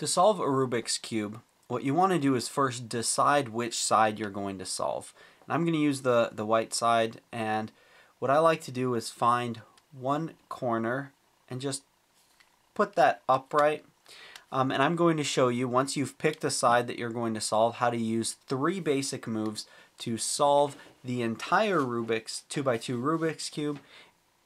To solve a Rubik's Cube, what you want to do is first decide which side you're going to solve. And I'm going to use the, the white side, and what I like to do is find one corner and just put that upright. Um, and I'm going to show you, once you've picked a side that you're going to solve, how to use three basic moves to solve the entire Rubik's 2x2 Rubik's Cube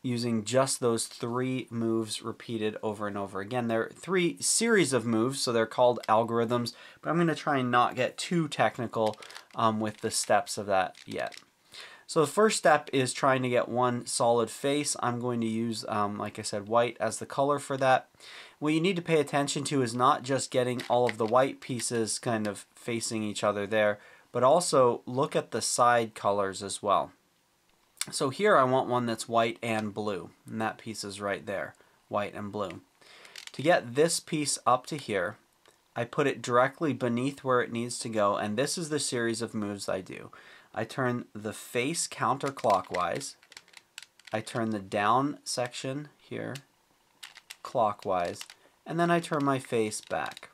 using just those three moves repeated over and over again. There are three series of moves, so they're called algorithms, but I'm going to try and not get too technical um, with the steps of that yet. So the first step is trying to get one solid face. I'm going to use, um, like I said, white as the color for that. What you need to pay attention to is not just getting all of the white pieces kind of facing each other there, but also look at the side colors as well. So here I want one that's white and blue, and that piece is right there, white and blue. To get this piece up to here, I put it directly beneath where it needs to go, and this is the series of moves I do. I turn the face counterclockwise, I turn the down section here clockwise, and then I turn my face back.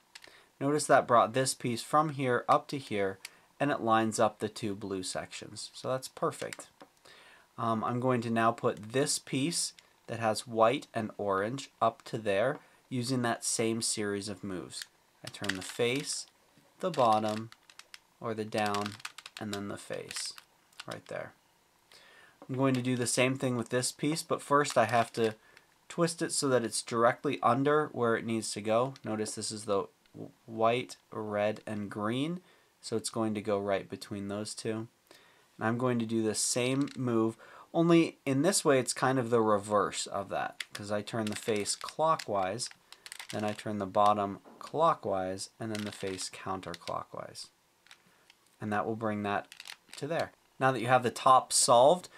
Notice that brought this piece from here up to here, and it lines up the two blue sections. So that's perfect. Um, I'm going to now put this piece that has white and orange up to there using that same series of moves. I turn the face, the bottom, or the down, and then the face right there. I'm going to do the same thing with this piece, but first I have to twist it so that it's directly under where it needs to go. Notice this is the white, red, and green, so it's going to go right between those two. And I'm going to do the same move, only in this way it's kind of the reverse of that, because I turn the face clockwise, then I turn the bottom clockwise, and then the face counterclockwise. And that will bring that to there. Now that you have the top solved,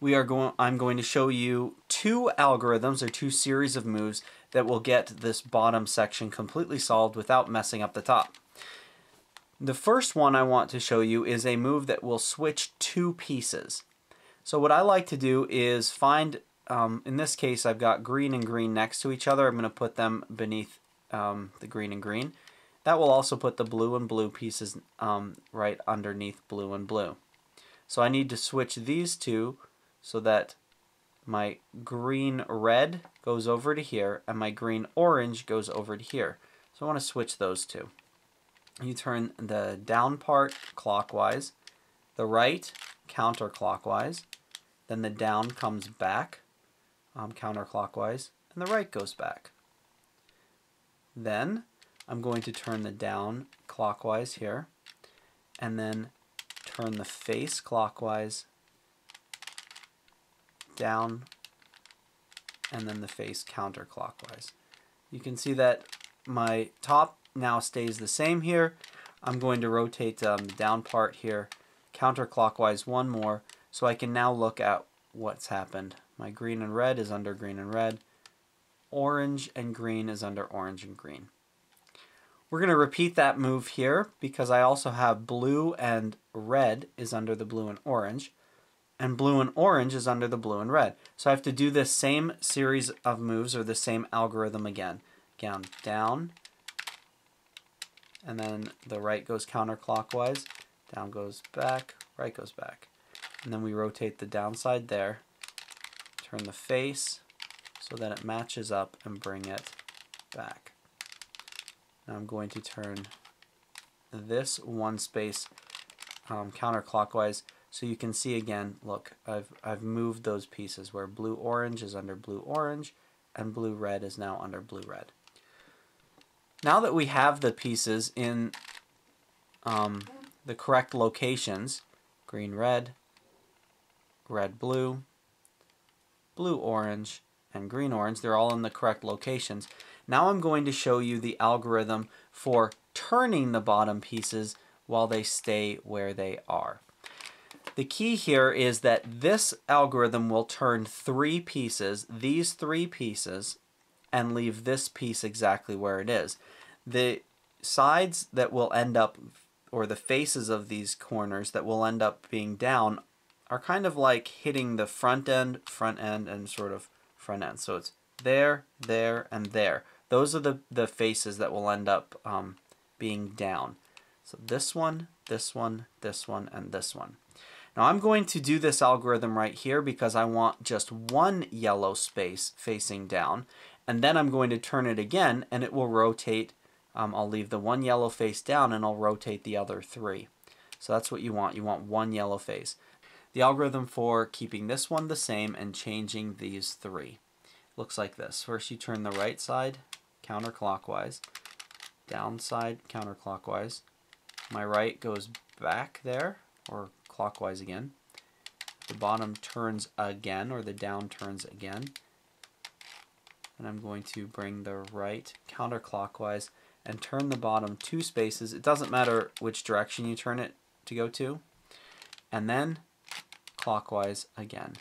we are going I'm going to show you two algorithms or two series of moves that will get this bottom section completely solved without messing up the top. The first one I want to show you is a move that will switch two pieces. So what I like to do is find, um, in this case I've got green and green next to each other. I'm going to put them beneath um, the green and green. That will also put the blue and blue pieces um, right underneath blue and blue. So I need to switch these two so that my green red goes over to here and my green orange goes over to here. So I want to switch those two you turn the down part clockwise, the right counterclockwise, then the down comes back um, counterclockwise, and the right goes back. Then I'm going to turn the down clockwise here, and then turn the face clockwise, down, and then the face counterclockwise. You can see that my top now stays the same here. I'm going to rotate um, the down part here counterclockwise one more so I can now look at what's happened. My green and red is under green and red. Orange and green is under orange and green. We're going to repeat that move here because I also have blue and red is under the blue and orange and blue and orange is under the blue and red. So I have to do this same series of moves or the same algorithm again. Down, down, and then the right goes counterclockwise, down goes back, right goes back. And then we rotate the downside there, turn the face so that it matches up and bring it back. Now I'm going to turn this one space um, counterclockwise so you can see again, look, I've, I've moved those pieces where blue orange is under blue orange and blue red is now under blue red. Now that we have the pieces in um, the correct locations, green red, red blue, blue orange, and green orange, they're all in the correct locations. Now I'm going to show you the algorithm for turning the bottom pieces while they stay where they are. The key here is that this algorithm will turn three pieces, these three pieces, and leave this piece exactly where it is. The sides that will end up, or the faces of these corners that will end up being down are kind of like hitting the front end, front end, and sort of front end. So it's there, there, and there. those are the, the faces that will end up um, being down. So this one, this one, this one, and this one. Now I'm going to do this algorithm right here because I want just one yellow space facing down and then I'm going to turn it again and it will rotate. Um, I'll leave the one yellow face down and I'll rotate the other three. So that's what you want. You want one yellow face. The algorithm for keeping this one the same and changing these three looks like this. First you turn the right side counterclockwise, downside counterclockwise. My right goes back there or clockwise again. The bottom turns again, or the down turns again. And I'm going to bring the right counterclockwise and turn the bottom two spaces. It doesn't matter which direction you turn it to go to. And then clockwise again.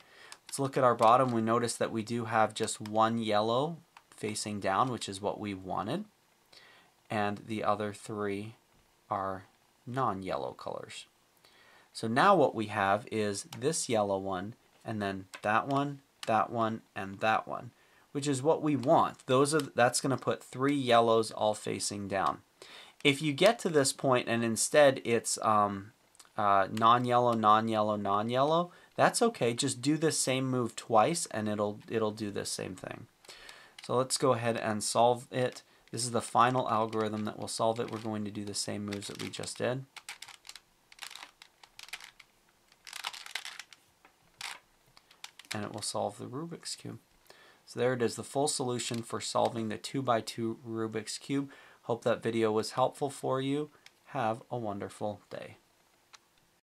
Let's look at our bottom. We notice that we do have just one yellow facing down, which is what we wanted. And the other three are non-yellow colors. So now what we have is this yellow one, and then that one, that one, and that one, which is what we want. Those are That's going to put three yellows all facing down. If you get to this point and instead it's um, uh, non-yellow, non-yellow, non-yellow, that's okay. Just do this same move twice and it'll, it'll do the same thing. So let's go ahead and solve it. This is the final algorithm that will solve it. We're going to do the same moves that we just did. and it will solve the Rubik's Cube. So there it is, the full solution for solving the 2x2 Rubik's Cube. Hope that video was helpful for you. Have a wonderful day.